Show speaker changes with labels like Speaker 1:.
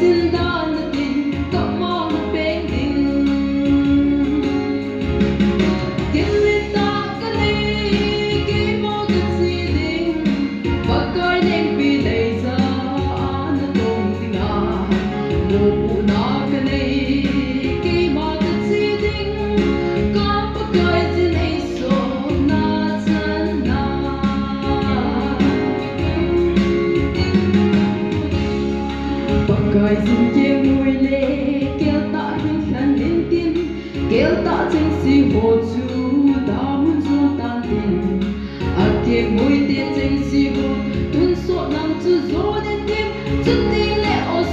Speaker 1: 知道。Người dừng chia mùi lệ kêu ta những khăn đến tiên. Kêu ta chân si hồ chú ta muốn cho tan tiền à kê mùi tiền chân si hồ tuân số năm chữ dỗ đến tim. Lệ ô